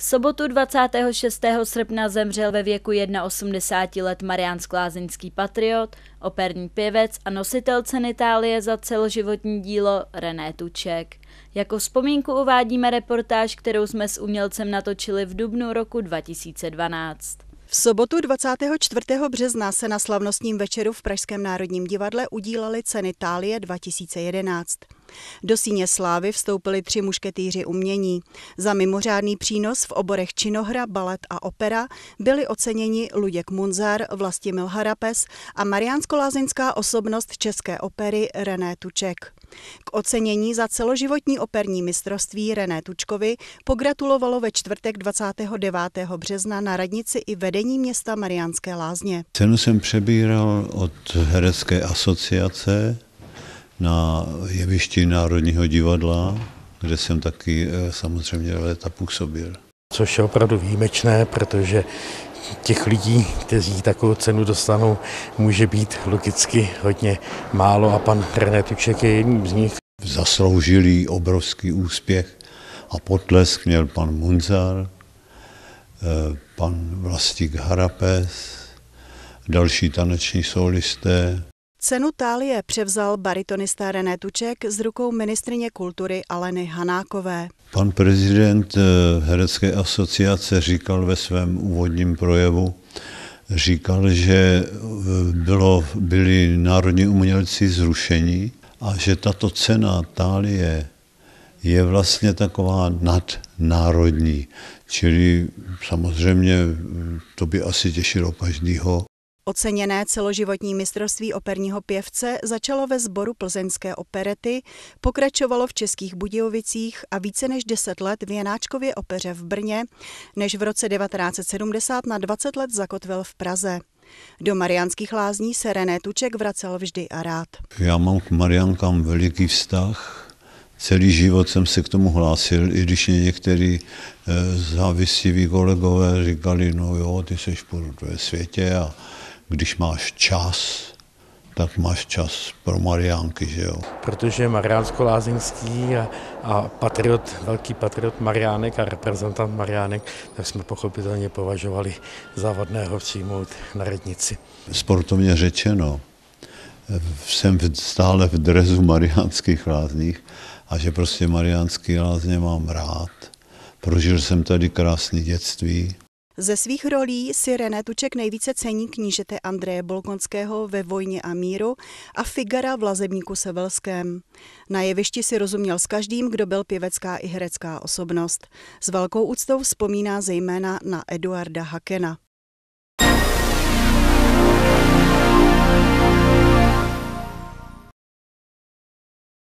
V sobotu 26. srpna zemřel ve věku 81 let Marian Sklázeňský patriot, operní pěvec a nositel ceny Itálie za celoživotní dílo René Tuček. Jako vzpomínku uvádíme reportáž, kterou jsme s umělcem natočili v dubnu roku 2012. V sobotu 24. března se na slavnostním večeru v Pražském národním divadle udílely ceny Tálie 2011. Do síně slávy vstoupili tři mušketýři umění. Za mimořádný přínos v oborech činohra, balet a opera byli oceněni Luděk Munzar, Vlastimil Harapes a mariánsko-lázeňská osobnost České opery René Tuček. K ocenění za celoživotní operní mistrovství René Tučkovi pogratulovalo ve čtvrtek 29. března na radnici i vedení města Mariánské lázně. Cenu jsem přebíral od Herecké asociace na jevišti Národního divadla, kde jsem taky eh, samozřejmě léta působil. Což je opravdu výjimečné, protože těch lidí, kteří takovou cenu dostanou, může být logicky hodně málo a pan René Tuček je jedním z nich. Zasloužilý obrovský úspěch a potlesk měl pan Munzar, eh, pan Vlastík Harapes, další taneční solisté, Cenu Tálie převzal baritonista René Tuček z rukou ministrině kultury Aleny Hanákové. Pan prezident eh, Herecké asociace říkal ve svém úvodním projevu, říkal, že eh, bylo, byli národní umělci zrušení a že tato cena Tálie je vlastně taková nadnárodní. Čili samozřejmě to by asi těšilo každýho, Oceněné celoživotní mistrovství operního pěvce začalo ve sboru plzeňské operety, pokračovalo v Českých Budějovicích a více než 10 let v Janáčkově opeře v Brně, než v roce 1970 na 20 let zakotvil v Praze. Do Mariánských lázní se René Tuček vracel vždy a rád. Já mám k Mariánkám veliký vztah. Celý život jsem se k tomu hlásil, i když mě některý eh, závistiví kolegové říkali, no jo, ty jsi v světě a když máš čas, tak máš čas pro Mariánky, že jo. Protože Mariánsko-Lázeňský a, a patriot, velký patriot Mariánek a reprezentant Mariánek, tak jsme pochopitelně považovali za vadného přijmout na radnici. Sportovně řečeno, jsem stále v drezu Mariánských lázních a že prostě Mariánský lázně mám rád. Prožil jsem tady krásné dětství, ze svých rolí si René Tuček nejvíce cení knížete Andreje Bolkonského ve Vojně a míru a Figara v Lazebníku Sevelském. Na jevišti si rozuměl s každým, kdo byl pěvecká i herecká osobnost. S velkou úctou vzpomíná zejména na Eduarda Hakena.